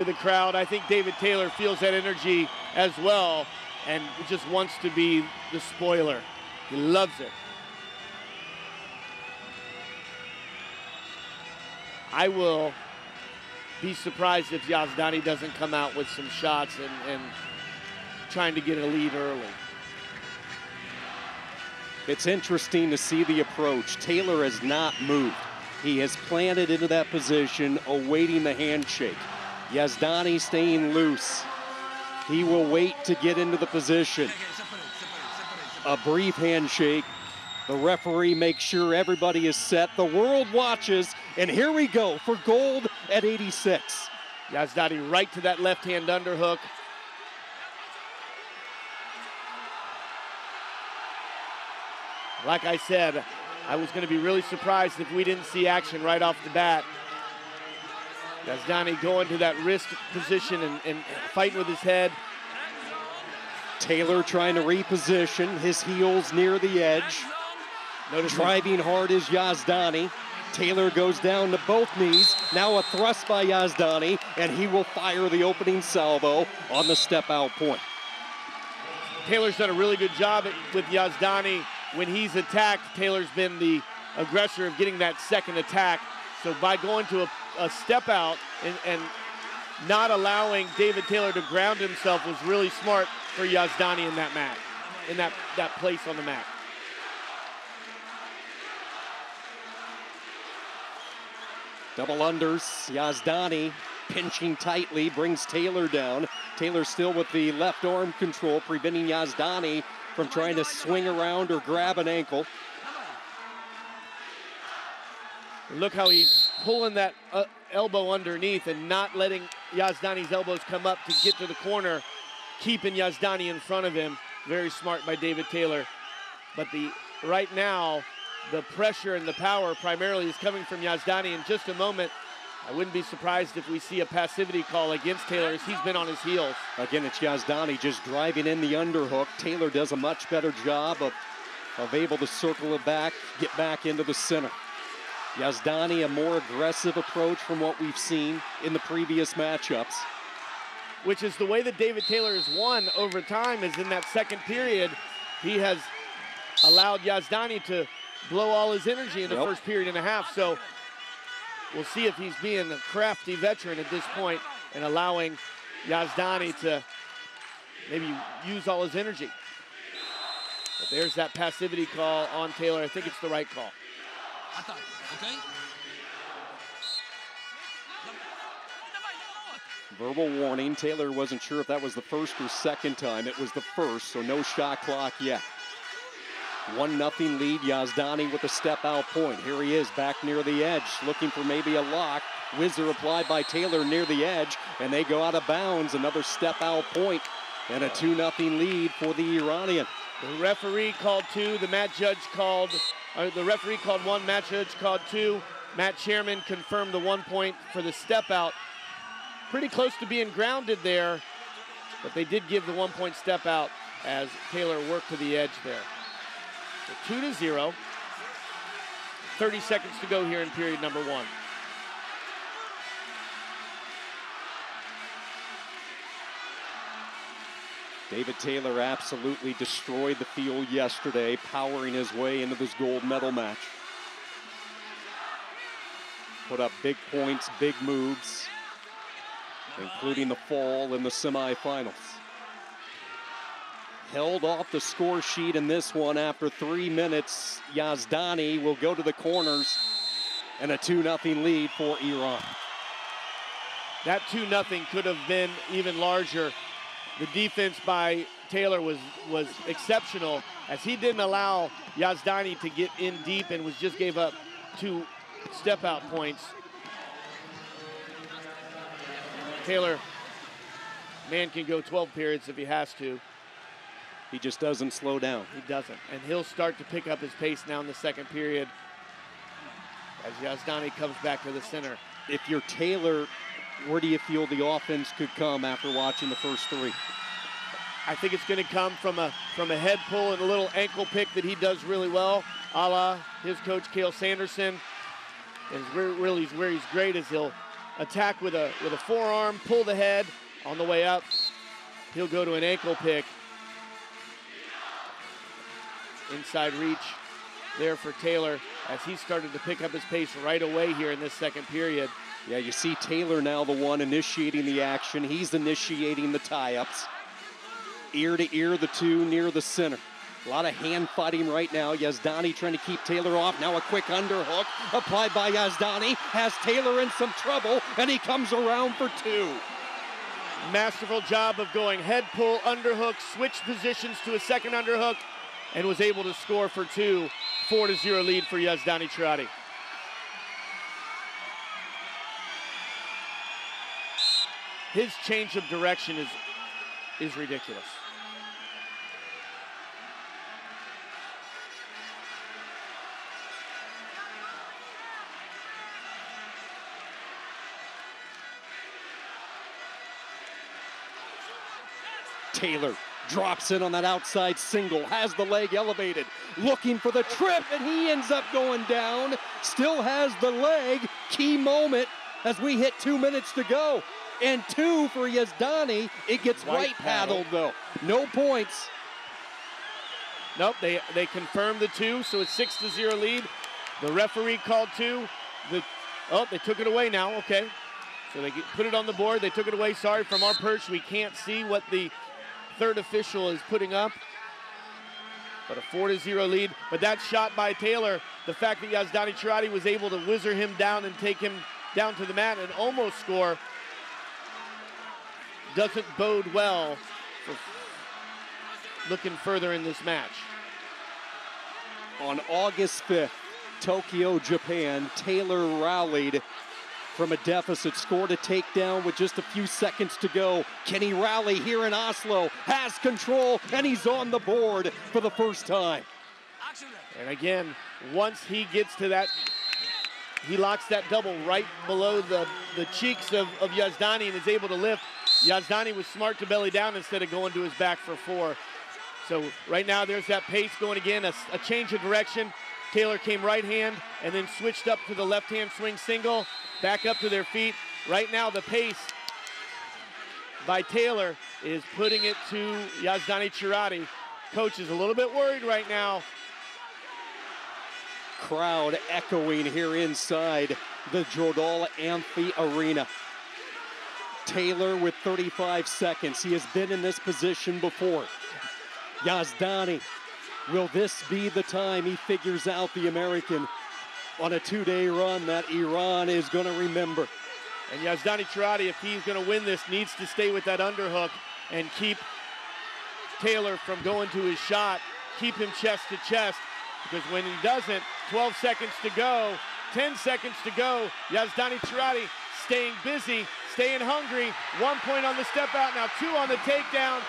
to the crowd. I think David Taylor feels that energy as well and just wants to be the spoiler. He loves it. I will be surprised if Yazdani doesn't come out with some shots and, and trying to get a lead early. It's interesting to see the approach. Taylor has not moved. He has planted into that position, awaiting the handshake. Yazdani staying loose. He will wait to get into the position. A brief handshake. The referee makes sure everybody is set. The world watches, and here we go for gold at 86. Yazdani right to that left hand underhook. Like I said, I was going to be really surprised if we didn't see action right off the bat. Yazdani going to that wrist position and, and fighting with his head. Taylor trying to reposition his heels near the edge. Notice Driving hard is Yazdani. Taylor goes down to both knees. Now a thrust by Yazdani, and he will fire the opening salvo on the step out point. Taylor's done a really good job with Yazdani. When he's attacked, Taylor's been the aggressor of getting that second attack. So by going to a a step out and, and not allowing David Taylor to ground himself was really smart for Yazdani in that match, in that, that place on the mat. Double unders, Yazdani pinching tightly, brings Taylor down. Taylor still with the left arm control, preventing Yazdani from trying to swing around or grab an ankle. Look how he's pulling that uh, elbow underneath and not letting Yazdani's elbows come up to get to the corner, keeping Yazdani in front of him. Very smart by David Taylor. But the right now, the pressure and the power primarily is coming from Yazdani. In just a moment, I wouldn't be surprised if we see a passivity call against Taylor as he's been on his heels. Again, it's Yazdani just driving in the underhook. Taylor does a much better job of, of able to circle it back, get back into the center. Yazdani, a more aggressive approach from what we've seen in the previous matchups. Which is the way that David Taylor has won over time is in that second period, he has allowed Yazdani to blow all his energy in the yep. first period and a half. So we'll see if he's being a crafty veteran at this point and allowing Yazdani to maybe use all his energy. But there's that passivity call on Taylor. I think it's the right call. Okay? Verbal warning. Taylor wasn't sure if that was the first or second time. It was the first, so no shot clock yet. 1 nothing lead. Yazdani with a step out point. Here he is back near the edge, looking for maybe a lock. Whizzer applied by Taylor near the edge, and they go out of bounds. Another step out point and a 2 nothing lead for the Iranian. The referee called two. The match judge called uh, the referee called one, Mat Judge called two. Mat Chairman confirmed the one point for the step out. Pretty close to being grounded there, but they did give the one point step out as Taylor worked to the edge there. So two to zero. 30 seconds to go here in period number one. David Taylor absolutely destroyed the field yesterday, powering his way into this gold medal match. Put up big points, big moves, including the fall in the semifinals. Held off the score sheet in this one after three minutes. Yazdani will go to the corners and a 2 0 lead for Iran. That 2 0 could have been even larger the defense by Taylor was was exceptional as he didn't allow Yazdani to get in deep and was just gave up two step out points. Taylor, man can go 12 periods if he has to. He just doesn't slow down. He doesn't. And he'll start to pick up his pace now in the second period as Yazdani comes back to the center. If you're Taylor, where do you feel the offense could come after watching the first three? I think it's going to come from a from a head pull and a little ankle pick that he does really well, a la his coach Cael Sanderson. And really where he's great is he'll attack with a with a forearm, pull the head on the way up. He'll go to an ankle pick. Inside reach there for Taylor as he started to pick up his pace right away here in this second period. Yeah, you see Taylor now the one initiating the action. He's initiating the tie-ups. Ear to ear, the two near the center. A lot of hand fighting right now. Yazdani trying to keep Taylor off. Now a quick underhook applied by Yazdani. Has Taylor in some trouble, and he comes around for two. Masterful job of going head pull, underhook, switch positions to a second underhook, and was able to score for two. Four to zero lead for Yazdani Cherati. His change of direction is is ridiculous. Taylor drops in on that outside single, has the leg elevated, looking for the trip, and he ends up going down. Still has the leg. Key moment as we hit two minutes to go. And two for Yazdani. It gets white, right paddled, though. No points. Nope, they, they confirmed the two, so it's six to zero lead. The referee called two. The, oh, they took it away now, okay. So they get, put it on the board, they took it away. Sorry, from our perch, we can't see what the third official is putting up. But a 4 to 0 lead. But that shot by Taylor, the fact that Yazdani Cherati was able to whizzer him down and take him down to the mat and almost score doesn't bode well for looking further in this match. On August 5th, Tokyo, Japan, Taylor rallied from a deficit, scored a takedown with just a few seconds to go. Can he rally here in Oslo? Has control, and he's on the board for the first time. And again, once he gets to that, he locks that double right below the, the cheeks of, of Yazdani and is able to lift. Yazdani was smart to belly down instead of going to his back for four. So right now there's that pace going again, a, a change of direction. Taylor came right hand and then switched up to the left hand swing single back up to their feet. Right now, the pace by Taylor is putting it to Yazdani Chirati. Coach is a little bit worried right now. Crowd echoing here inside the Jordal Amfi Arena. Taylor with 35 seconds. He has been in this position before. Yazdani, will this be the time he figures out the American on a two-day run that Iran is going to remember. And Yazdani Cherati, if he's going to win this, needs to stay with that underhook and keep Taylor from going to his shot, keep him chest to chest, because when he doesn't, 12 seconds to go, 10 seconds to go, Yazdani Cherati staying busy, staying hungry, one point on the step out, now two on the takedown.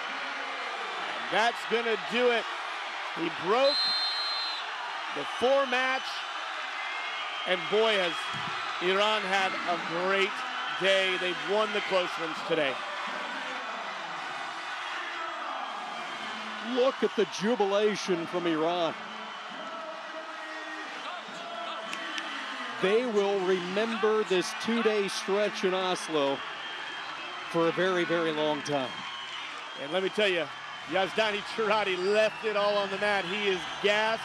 That's to do it. He broke the four match and boy, has Iran had a great day. They've won the close ones today. Look at the jubilation from Iran. They will remember this two-day stretch in Oslo for a very, very long time. And let me tell you, Yazdani Cherati left it all on the mat. He is gassed.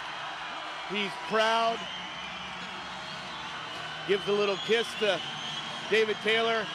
He's proud gives a little kiss to David Taylor.